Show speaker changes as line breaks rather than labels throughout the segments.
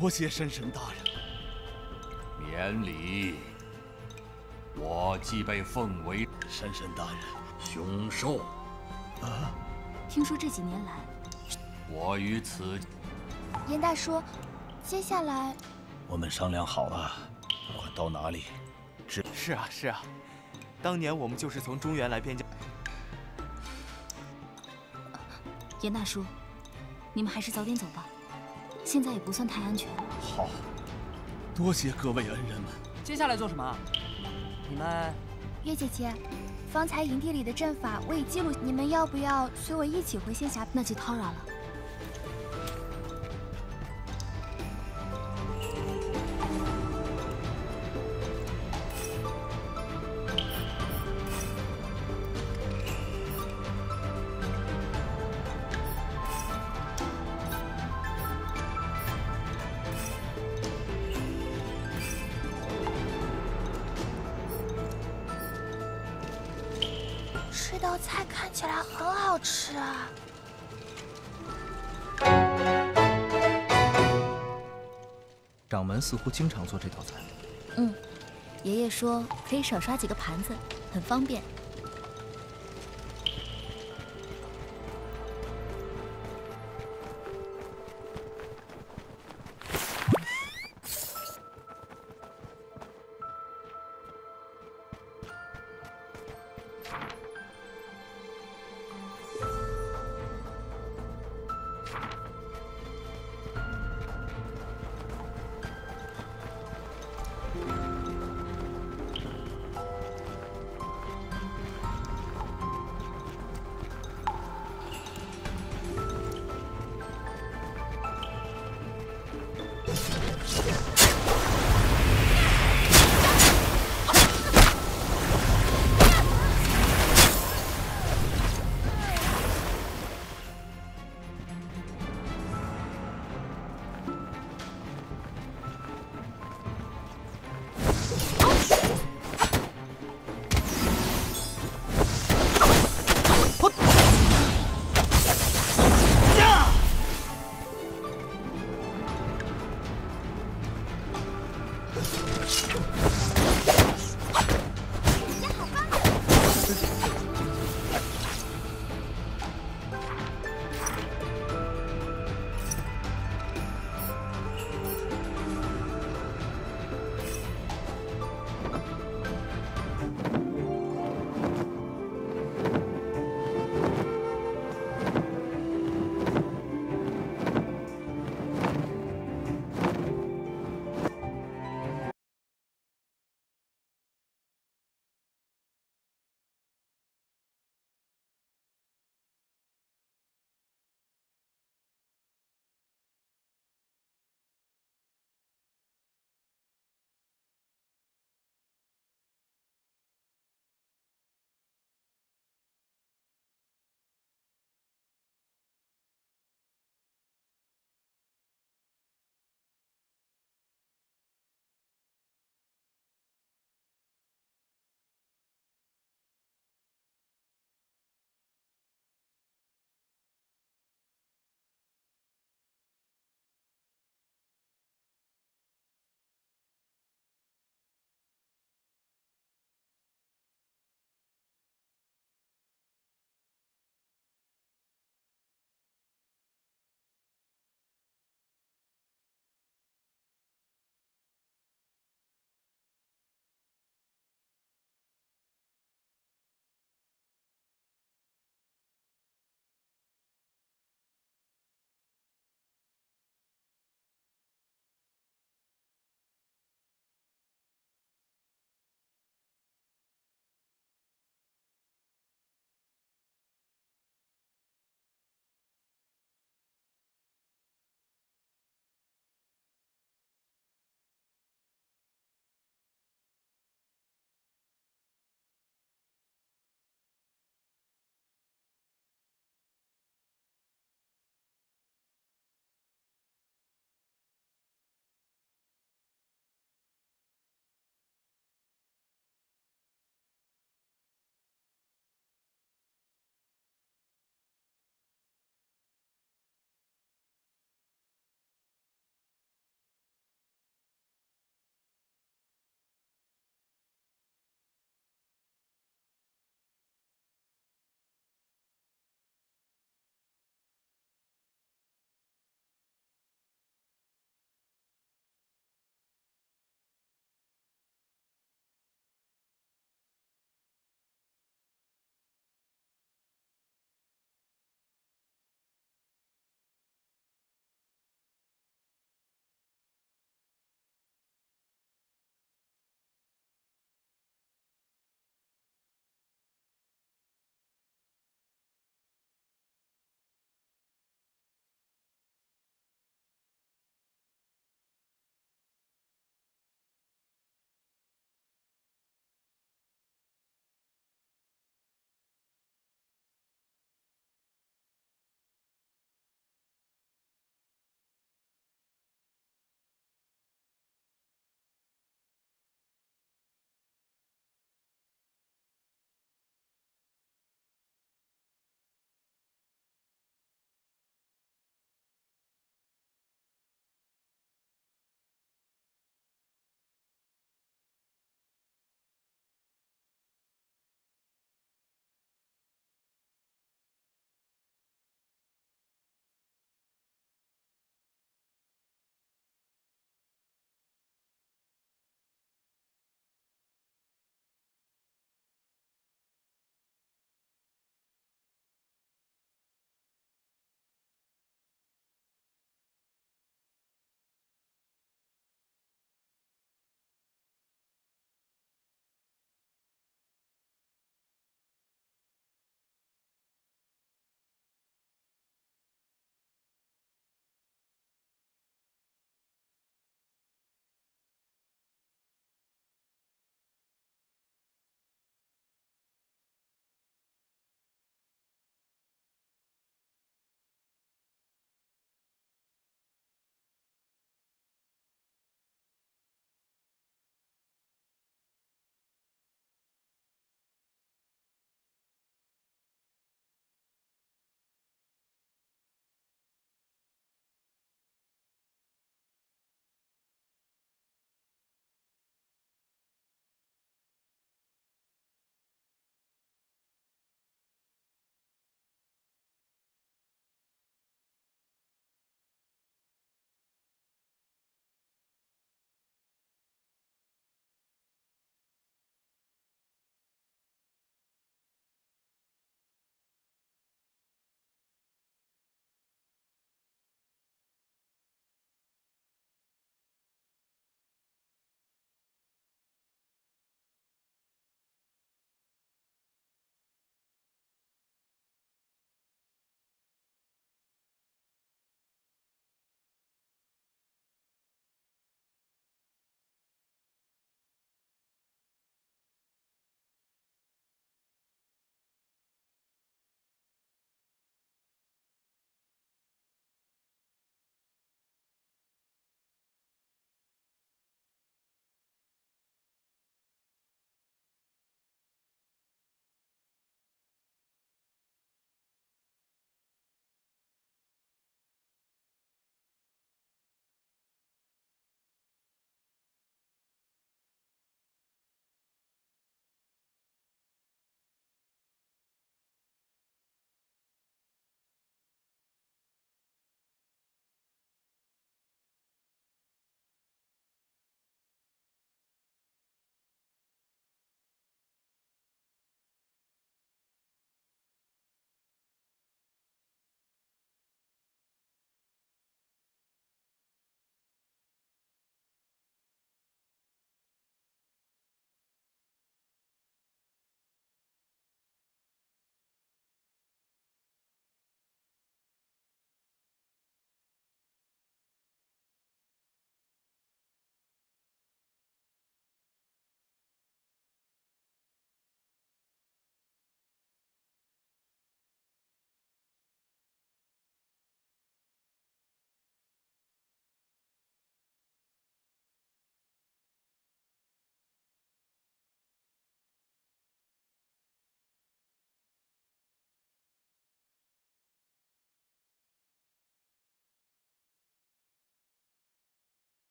多谢山神大人。
免礼。我既被奉为
山神大人
凶兽。
啊！
听说这几年来，
我与此
严大叔，接下来
我们商量好了，不管到哪里，
是是啊是啊，当年我们就是从中原来边疆。
严大叔，你们还是早点走吧，现在也不算太安全。
好，多谢各位恩人们。
接下来做什么？你们，
月姐姐，方才营地里的阵法我已记录，你们要不要随我一起回仙侠？那就叨扰了。
似乎经常做这道菜。
嗯爷爷说可以少刷几个盘子很方便。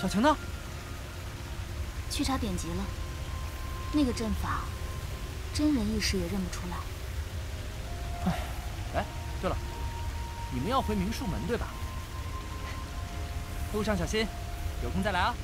小强呢？
去查典籍了。那个阵法，真人一时也认不出来。
哎，哎，对了，你们要回明术门对吧？路上小心，有空再来啊。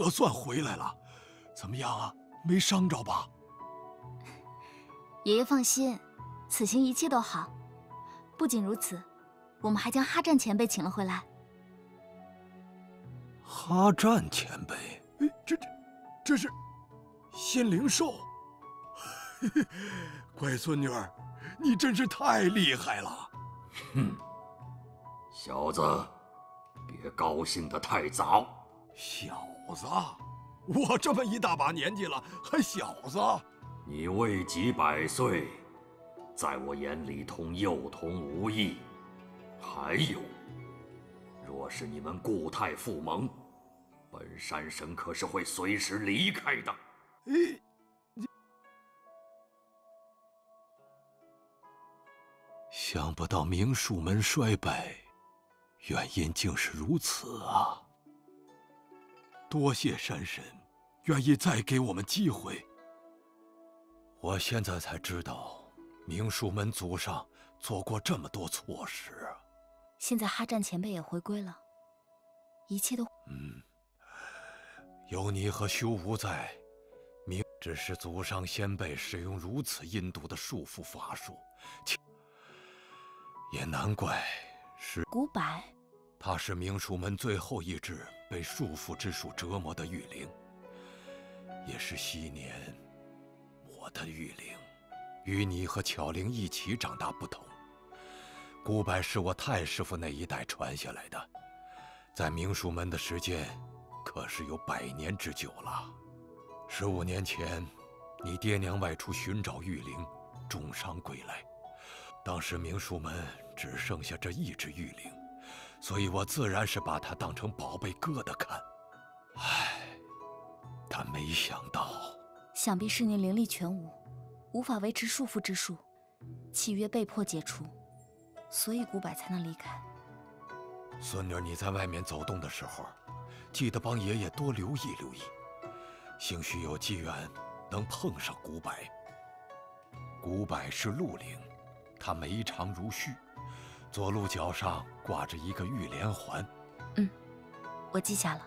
可算回来了，怎么样啊？没伤着吧？
爷爷放心，此行一切都好。不仅如此，我们还将哈战前辈请了回来。
哈战前辈，哎，这这，这是仙灵兽。乖孙女儿，你真是太厉害了。
哼，小子。别高兴得太早，
小子，我这么一大把年纪了，还小子？
你未及百岁，在我眼里同幼童无异。还有，若是你们固态复盟，本山神可是会随时离开的。
哎，想不到明术门衰败。原因竟是如此啊！多谢山神，愿意再给我们机会。我现在才知道，明术门祖上做过这么多错事啊！
现在哈战前辈也回归了，一切都……
嗯，有你和修吾在，明只是祖上先辈使用如此阴毒的束缚法术，也难怪。是
古柏，
他是明术门最后一只被束缚之术折磨的玉灵，也是昔年我的玉灵。与你和巧灵一起长大不同，古柏是我太师傅那一代传下来的，在明术门的时间可是有百年之久了。十五年前，你爹娘外出寻找玉灵，重伤归来，当时明术门。只剩下这一只玉灵，所以我自然是把它当成宝贝疙瘩看。唉，但没想到，
想必是您灵力全无，无法维持束缚之术，契约被迫解除，所以古柏才能离开。
孙女，你在外面走动的时候，记得帮爷爷多留意留意，兴许有机缘能碰上古柏。古柏是鹿灵，它眉长如须。左鹿角上挂着一个玉连环。
嗯，我记下了。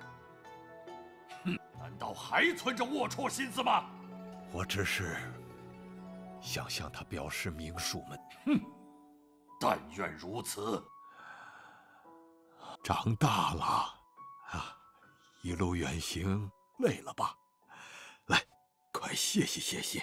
哼，难道还存着龌龊心思吗？
我只是想向他表示明恕门。
哼，但愿如此。
长大了啊，一路远行累了吧？来，快歇息歇息。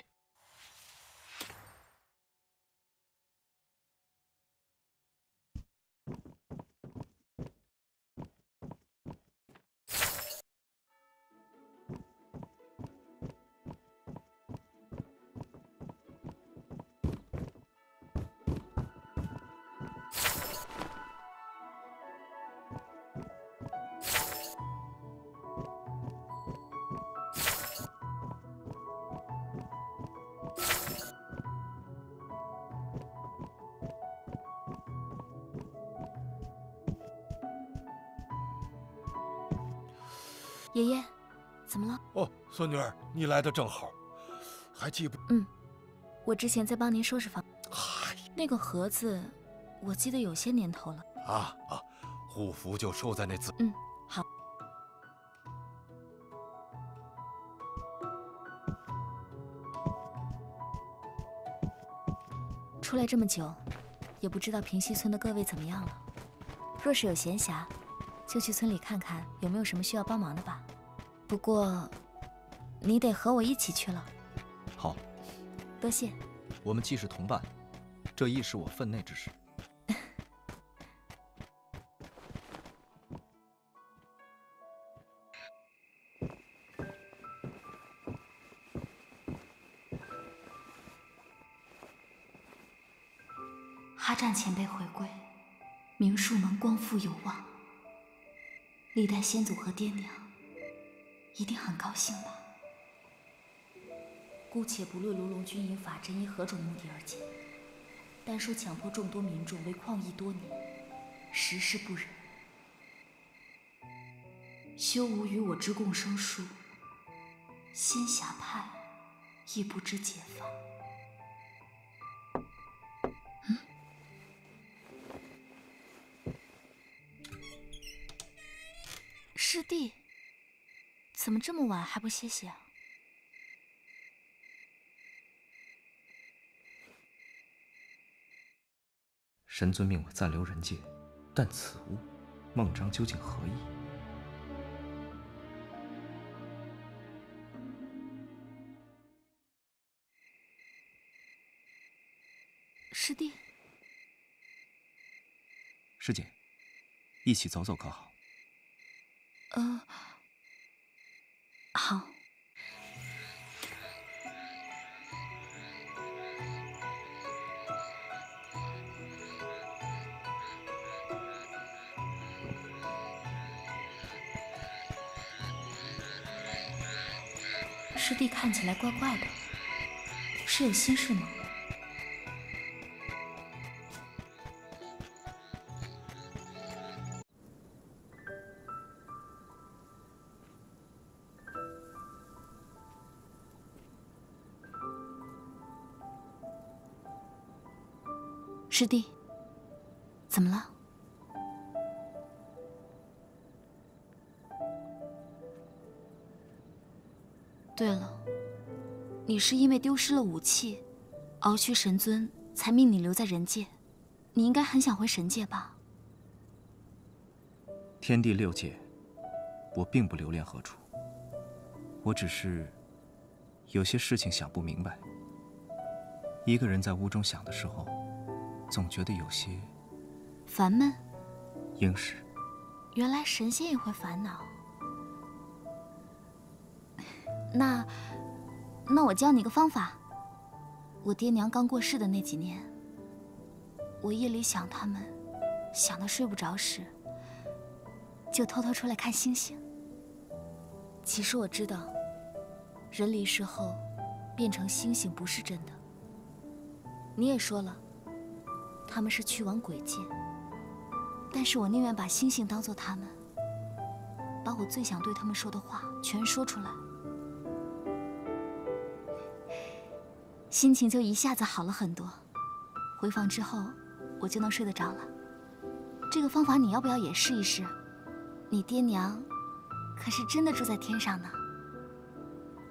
孙女儿，你来的正好，还记不？
嗯，我之前在帮您收拾房。嗨，那个盒子，我记得有些年头了。
啊啊，护符就收在那字。
嗯，好。出来这么久，也不知道平西村的各位怎么样了。若是有闲暇，就去村里看看有没有什么需要帮忙的吧。不过，你得和我一起去了。
好，
多谢。
我们既是同伴，这亦是我分内之事。
哈战前辈回归，明术门光复有望。历代先祖和爹娘一定很高兴吧？姑且不论卢龙军营法阵因何种目的而建，单说强迫众多民众为旷役多年，实是不忍。修吾与我之共生术，仙侠派亦不知解法。师弟，怎么这么晚还不歇歇啊？
神尊命我暂留人界，但此物，孟章究竟何意？
师弟，
师姐，一起走走可好？
呃，好。弟看起来怪怪的，是有心事吗？师弟，怎么了？是因为丢失了武器，敖虚神尊才命你留在人界。你应该很想回神界吧？
天地六界，我并不留恋何处。我只是有些事情想不明白。一个人在屋中想的时候，总觉得有些
烦闷。
应是。
原来神仙也会烦恼。那，那我教你个方法。我爹娘刚过世的那几年，我夜里想他们，想的睡不着时，就偷偷出来看星星。其实我知道，人离世后，变成星星不是真的。你也说了，他们是去往鬼界。但是我宁愿把星星当做他们，把我最想对他们说的话全说出来。心情就一下子好了很多，回房之后我就能睡得着了。这个方法你要不要也试一试？你爹娘可是真的住在天上呢。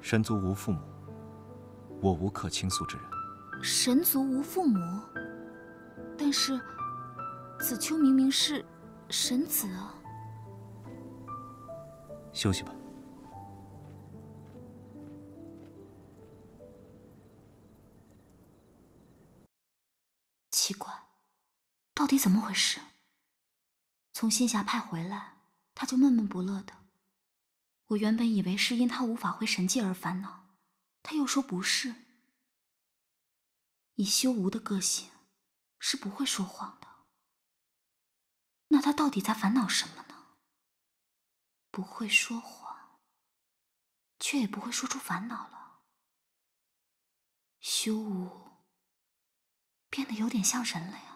神族无父母，我无可倾诉之人。
神族无父母，但是子秋明明是神子啊。
休息吧。
到底怎么回事？从仙侠派回来，他就闷闷不乐的。我原本以为是因他无法回神界而烦恼，他又说不是。以修吾的个性，是不会说谎的。那他到底在烦恼什么呢？不会说谎，却也不会说出烦恼了。修吾。变得有点像人了呀！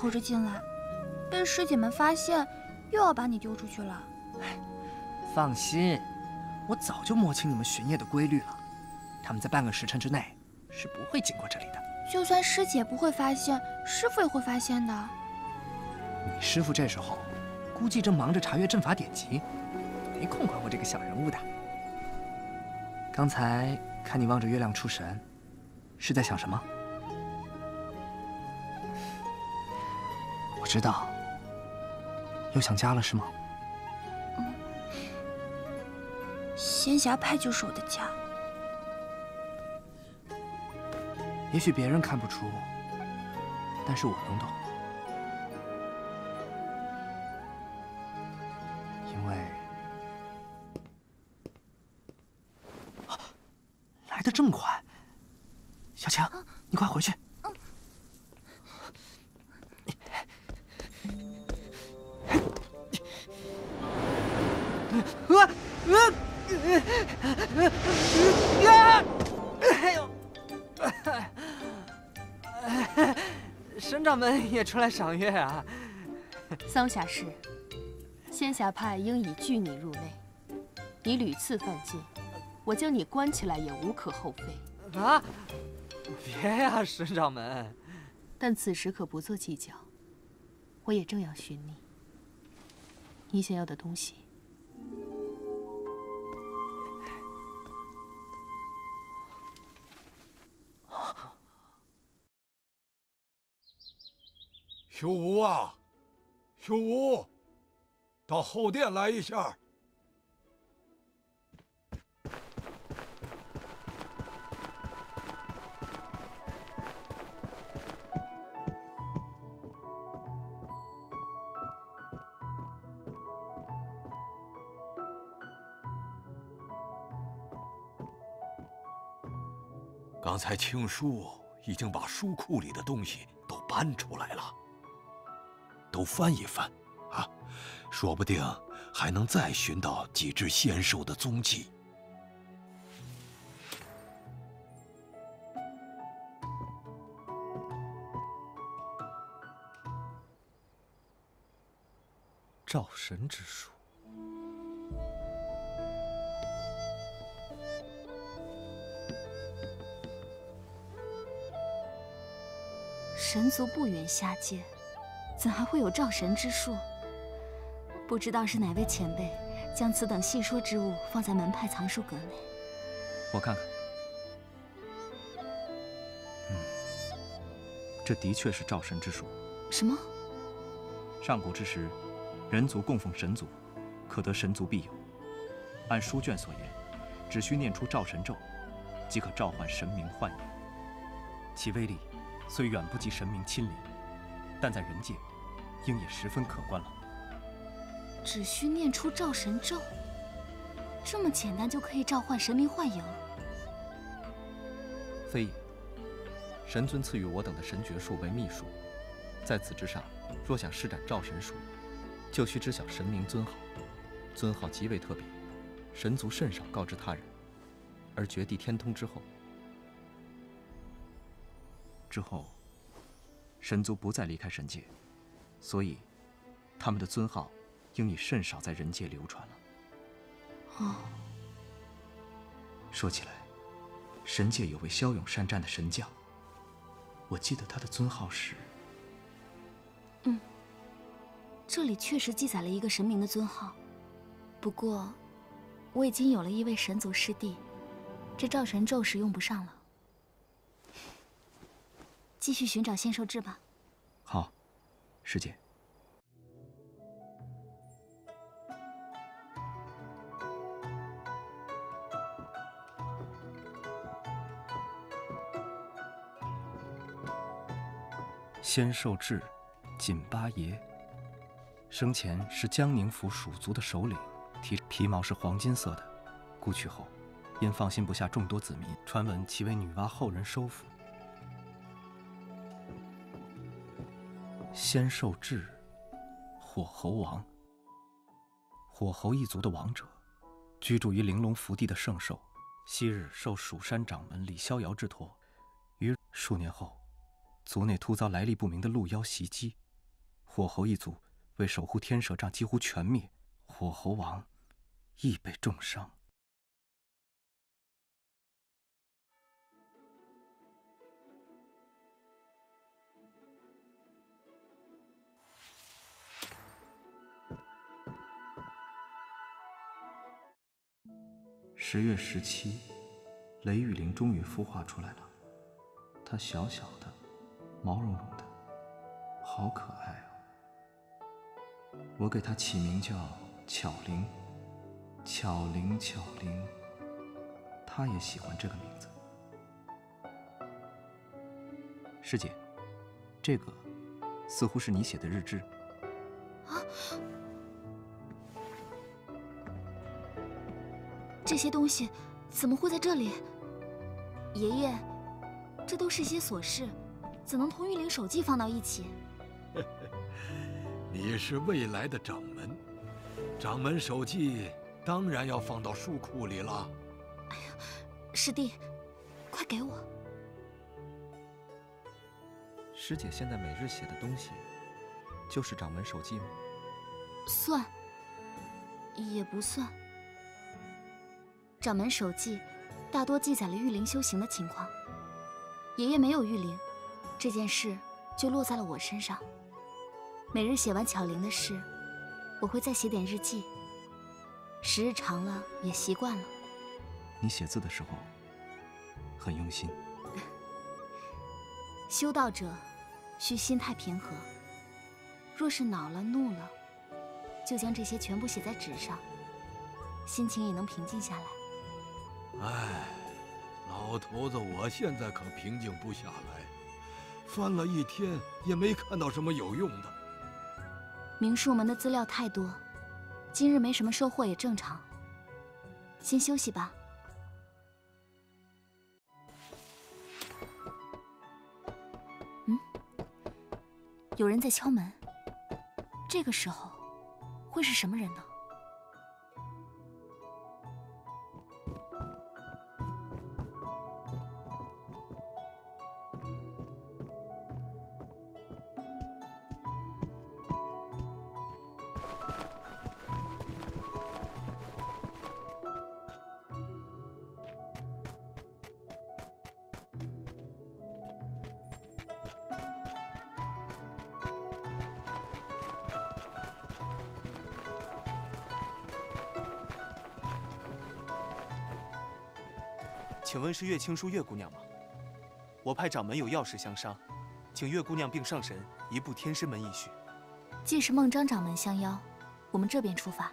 偷着进来，被师姐们发现，又要把你丢出去了。
放心，我早就摸清你们巡夜的规律了，他们在半个时辰之内是不会经过这里的。
就算师姐不会发现，师傅也会发现的。
你师傅这时候估计正忙着查阅阵法典籍，没空管我这个小人物的。刚才看你望着月亮出神，是在想什么？知道，又想家了是吗？
仙侠派就是我的家。
也许别人看不出，但是我能懂，因为来的这么快。小青，你快回去。省掌门也出来赏月啊！
桑侠士，仙侠派应已拒你入内，你屡次犯禁，我将你关起来也无可厚非。
啊！别呀，沈掌门。
但此时可不做计较，我也正要寻你。你想要的东西。
修武啊，修武，到后殿来一下。刚才青叔已经把书库里的东西都搬出来了。都翻一翻，啊，说不定还能再寻到几只仙兽的踪迹。
造神之术，
神族不允下界。怎还会有召神之术？不知道是哪位前辈将此等细说之物放在门派藏书阁内。
我看看，嗯，这的确是召神之术。
什么？
上古之时，人族供奉神族，可得神族庇佑。按书卷所言，只需念出召神咒，即可召唤神明幻影。其威力虽远不及神明亲临，但在人界。应也十分可观了。
只需念出召神咒，这么简单就可以召唤神明幻影？
非也。神尊赐予我等的神诀术为秘术，在此之上，若想施展召神术，就需知晓神明尊号。尊号极为特别，神族甚少告知他人。而绝地天通之后，之后，神族不再离开神界。所以，他们的尊号应已甚少在人界流传了。哦。说起来，神界有位骁勇善战的神将，我记得他的尊号是……
嗯，这里确实记载了一个神明的尊号。不过，我已经有了一位神族师弟，这赵神咒是用不上了。继续寻找仙兽志吧。
好。师姐，仙兽志，锦八爷，生前是江宁府蜀族的首领，皮皮毛是黄金色的，故去后，因放心不下众多子民，传闻其为女娲后人收服。仙兽志，火猴王。火猴一族的王者，居住于玲珑福地的圣兽，昔日受蜀山掌门李逍遥之托，于数年后，族内突遭来历不明的鹿妖袭击，火猴一族为守护天蛇杖几乎全灭，火猴王亦被重伤。十月十七，雷雨灵终于孵化出来了。它小小的，毛茸茸的，好可爱啊！我给它起名叫巧玲，巧玲巧玲。它也喜欢这个名字。师姐，这个似乎是你写的日志。
啊！这些东西怎么会在这里？爷爷，这都是些琐事，怎能同玉灵手记放到一起？
你是未来的掌门，掌门手记当然要放到书库里了。
哎呀，师弟，快给我！
师姐现在每日写的东西，就是掌门手记吗？
算，也不算。掌门手记大多记载了玉灵修行的情况。爷爷没有玉灵，这件事就落在了我身上。每日写完巧灵的事，我会再写点日记。时日长了，也习惯了。
你写字的时候很用心。
修道者需心态平和。若是恼了、怒了，就将这些全部写在纸上，心情也能平静下来。
唉，老头子，我现在可平静不下来，翻了一天也没看到什么有用的。
明术门的资料太多，今日没什么收获也正常。先休息吧。嗯，有人在敲门。这个时候，会是什么人呢？
是月清书月姑娘吗？我派掌门有要事相商，请月姑娘并上神移步天师门一叙。
既是孟章掌门相邀，我们这边出发。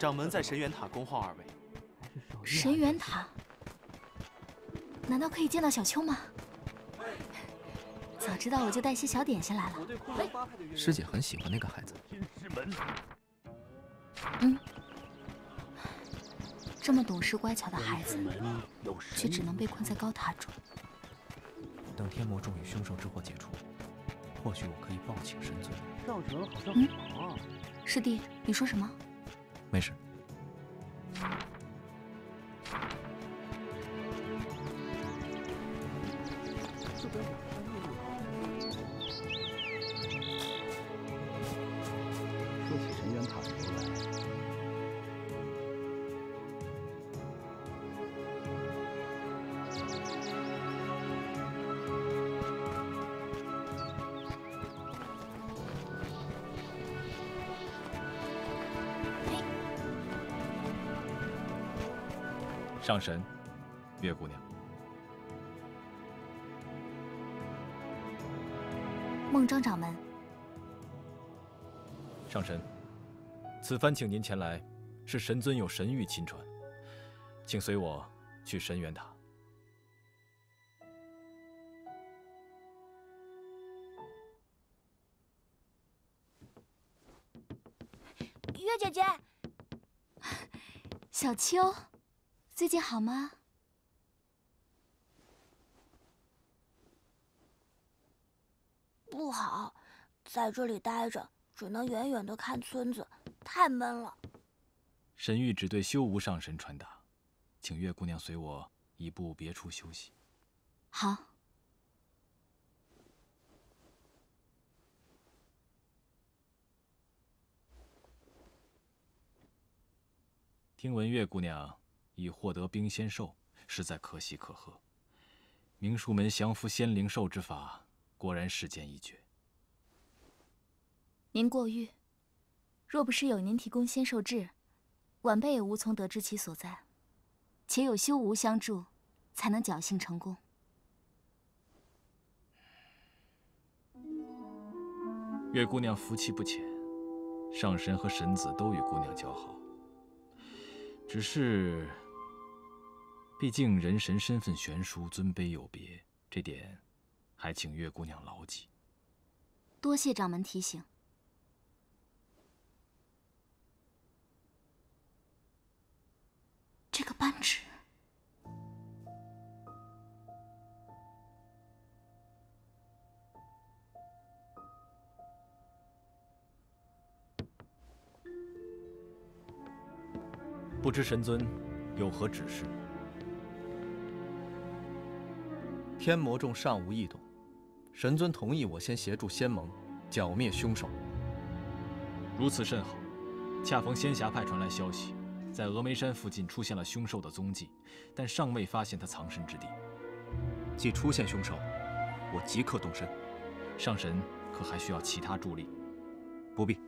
掌门在神元塔恭候二位。
神元塔？难道可以见到小秋吗？早知道我就带些小点心来了。
师姐很喜欢那个孩子。
嗯，这么懂事乖巧的孩子，却只能被困在高塔中。
等天魔众与凶兽之祸解除，或许我可以报请神尊。
上神好像很忙啊。
师弟，你说什么？
没事。
上神，月姑娘。
孟章掌门，
上神，此番请您前来，
是神尊有神谕亲传，请随我去神元塔。
月姐姐，小秋，最近好吗？
不好，在这里待着，只能远远的看村子，太闷了。
神谕只对修无上神传达，请月姑娘随我移步别处休息。
好。
听闻月姑娘已获得冰仙兽，实在可喜可贺。明术门降服仙灵兽之法。果然世间一绝。
您过誉，若不是有您提供仙兽志，晚辈也无从得知其所在。且有修无相助，才能侥幸成功。
月姑娘福气不浅，上神和神子都与姑娘交好。只是，毕竟人神身份悬殊，尊卑有别，这点。还请月姑娘牢记。
多谢掌门提醒。这个扳指，
不知神尊有何指示？
天魔众尚无异动。神尊同意我先协助仙盟剿灭凶手，
如此甚好。恰逢仙侠派传来消息，在峨眉山附近出现了凶兽的踪迹，但尚未发现他藏身之地。
既出现凶手，我即刻动身。
上神可还需要其他助力？
不必。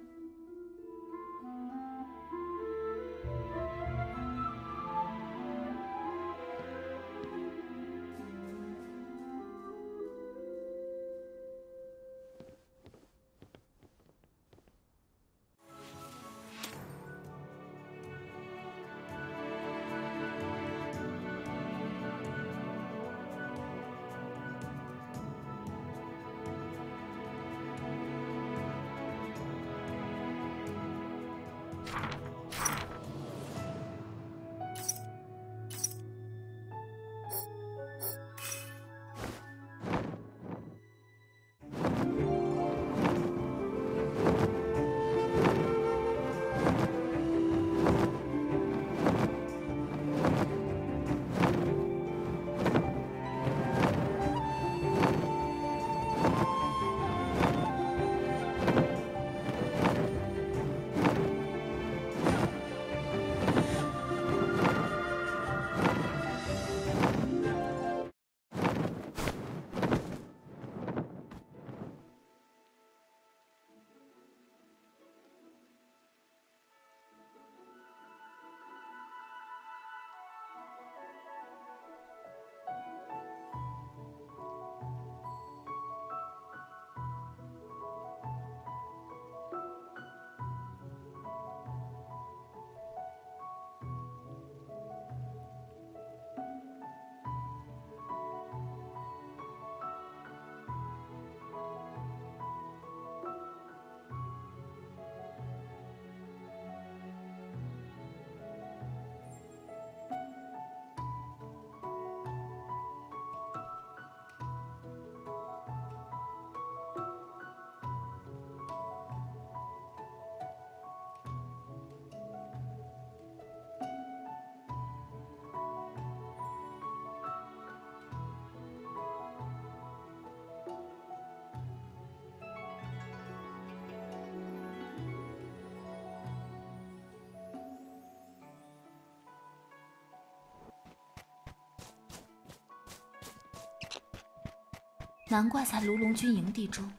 难怪在卢龙军营地中，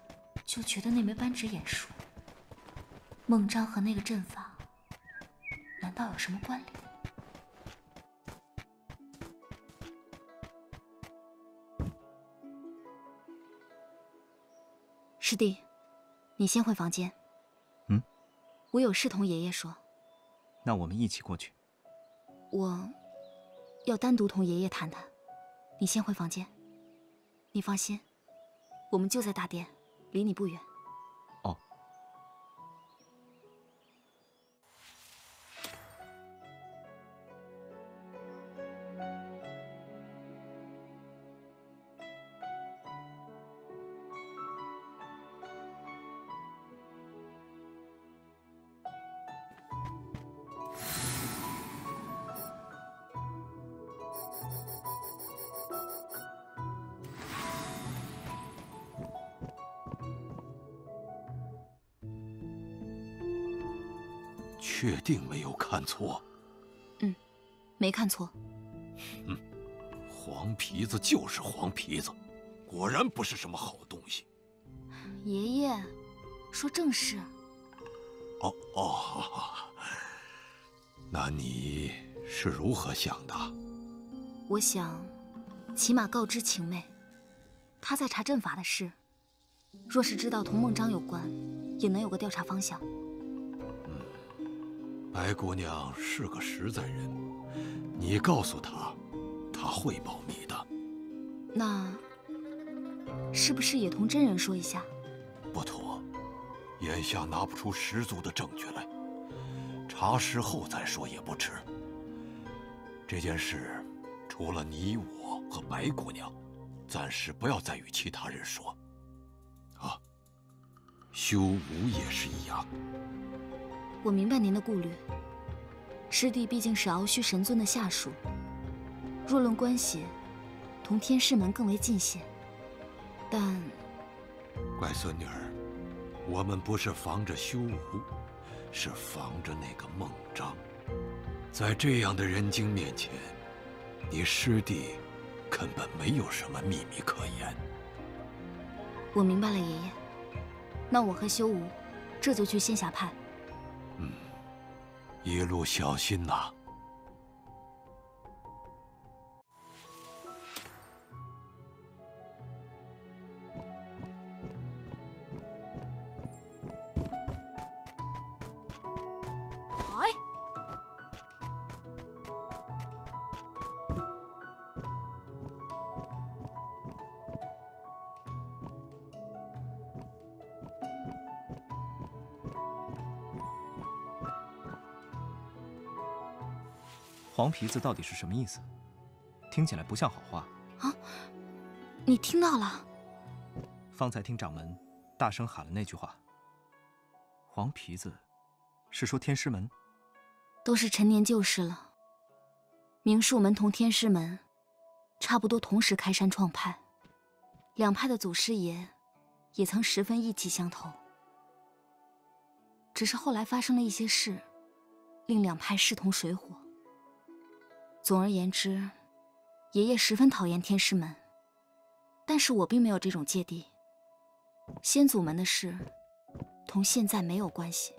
就觉得那枚扳指眼熟。孟章和那个阵法，难道有什么关联？师弟，你先回房间。
嗯，
我有事同爷爷说。
那我们一起过去。
我要单独同爷爷谈谈，你先回房间。你放心，我们就在大殿，离你不远。
错？
嗯，没看错。
嗯，黄皮子就是黄皮子，果然不是什么好东西。
爷爷，说正事。
哦哦，那你是如何想的？
我想，起码告知晴妹，她在查阵法的事。若是知道同孟章有关，也能有个调查方向。
白姑娘是个实在人，你告诉她，她会保密的。
那是不是也同真人说一下？
不妥，眼下拿不出十足的证据来，查实后再说也不迟。这件事，除了你我和白姑娘，暂时不要再与其他人说。啊，修武也是一样。
我明白您的顾虑。师弟毕竟是敖虚神尊的下属，若论关系，同天师门更为近些。但，
乖孙女儿，我们不是防着修武，是防着那个孟章。在这样的人精面前，你师弟根本没有什么秘密可言。
我明白了，爷爷。那我和修武，这就去仙侠派。
嗯一路小心呐！
黄皮子到底是什么意思？听起来不像好话。
啊！你听到了？
方才听掌门大声喊了那句话。黄皮子，是说天师门？
都是陈年旧事了。明术门同天师门，差不多同时开山创派，两派的祖师爷也曾十分意气相投。只是后来发生了一些事，令两派势同水火。总而言之，爷爷十分讨厌天师门，但是我并没有这种芥蒂。先祖门的事，同现在没有关系。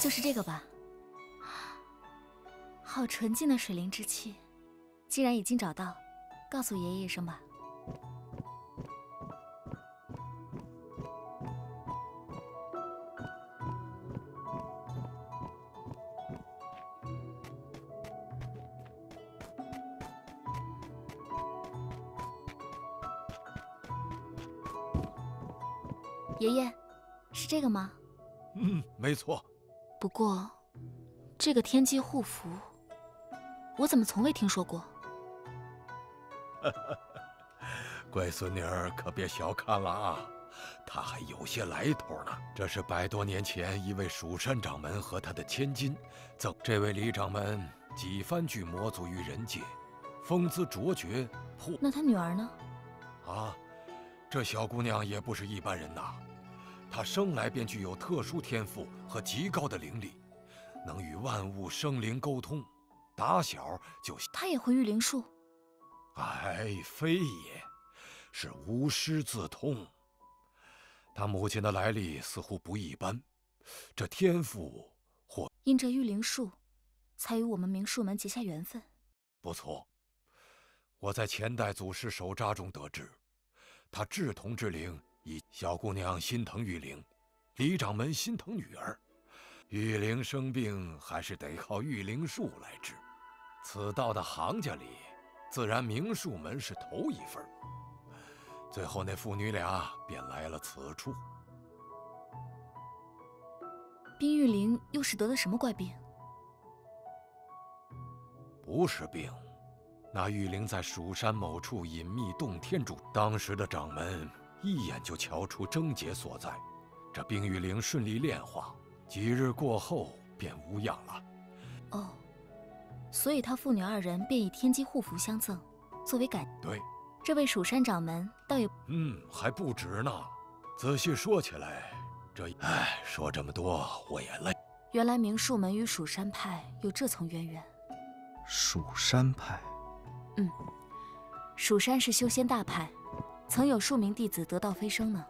就是这个吧。好纯净的水灵之气，既然已经找到，告诉爷爷一声吧。爷爷，是这个吗？
嗯，没错。
不过，这个天机护符。我怎么从未听说过？
乖孙女儿可别小看了啊，她还有些来头呢。这是百多年前一位蜀山掌门和他的千金赠这位李掌门几番具魔族于人界，风姿卓绝。破
那他女儿呢？
啊，这小姑娘也不是一般人呐，她生来便具有特殊天赋和极高的灵力，能与万物生灵沟通。打小就
他也会御灵术，
哎，非也，是无师自通。他母亲的来历似乎不一般，这天赋或
因这御灵术，才与我们明术门结下缘分。
不错。我在前代祖师手札中得知，他志同之灵，以小姑娘心疼玉灵，李掌门心疼女儿，玉灵生病还是得靠御灵术来治。此道的行家里，自然明术门是头一份。最后那父女俩便来了此处。
冰玉灵又是得了什么怪病？
不是病，那玉灵在蜀山某处隐秘洞天住，当时的掌门一眼就瞧出症结所在。这冰玉灵顺利炼化，几日过后便无恙了。
哦，所以他父女二人便以天机护符相赠，作为感。
对，
这位蜀山掌门倒也……
嗯，还不值呢。仔细说起来，这……哎，说这么多我也累。
原来明术门与蜀山派有这层渊源。
蜀山派，
嗯，蜀山是修仙大派，曾有数名弟子得道飞升呢。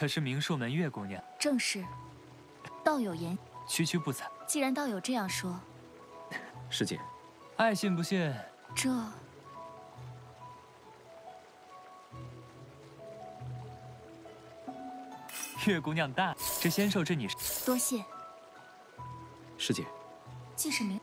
可是明术门月姑娘，
正是。道友言，
区区不才。
既然道友这样说，
师姐，
爱信不信？
这
月姑娘大，这仙寿之女，
多谢。
师姐，
既是明。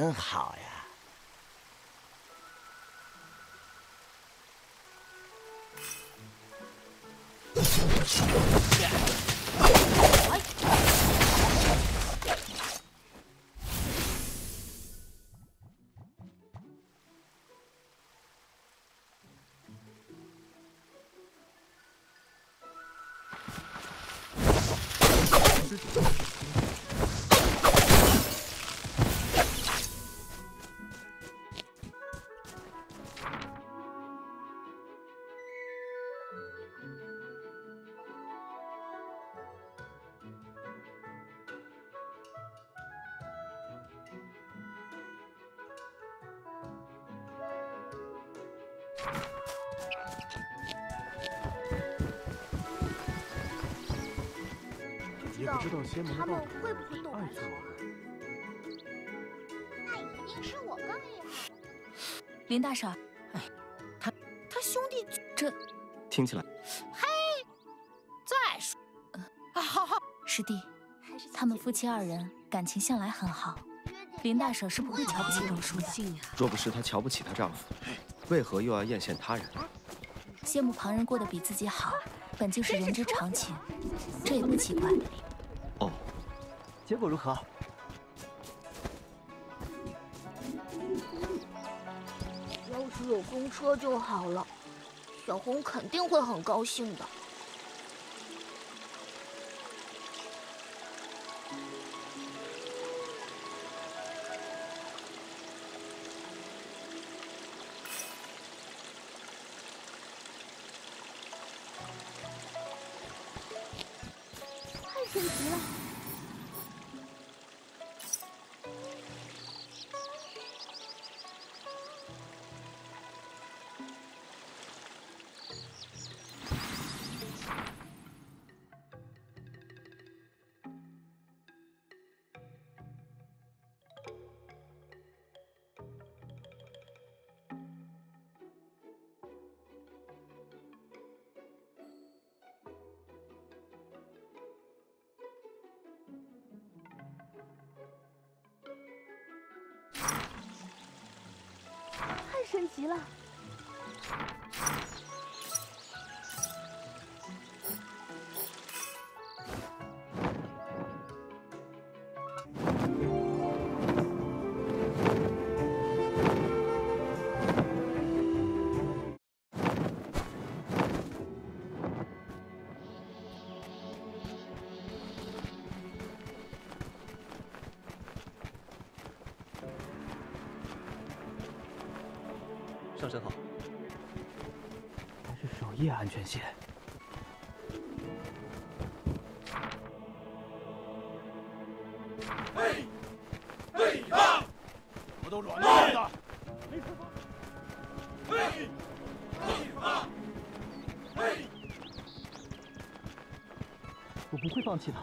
真
好呀。
知道仙魔他们会不会动百草啊？
那一定是我更厉害。林大婶，哎，他他兄弟这
听起来，
嘿，再说，啊，好好，师弟，他们夫妻二人感情向来很好，林大婶是不会瞧不起荣叔的。
若不是她瞧不起她丈夫，为何又要艳羡他人？
羡慕旁人过得比自己好，本就是人之常情，这也不奇怪。
结果如何？
要是有公车就好了，小红肯定会很高兴的。
上身好，
还是守夜安全些。
嘿，嘿呀！我都软了的。嘿，嘿啊！嘿，
我不会放弃的。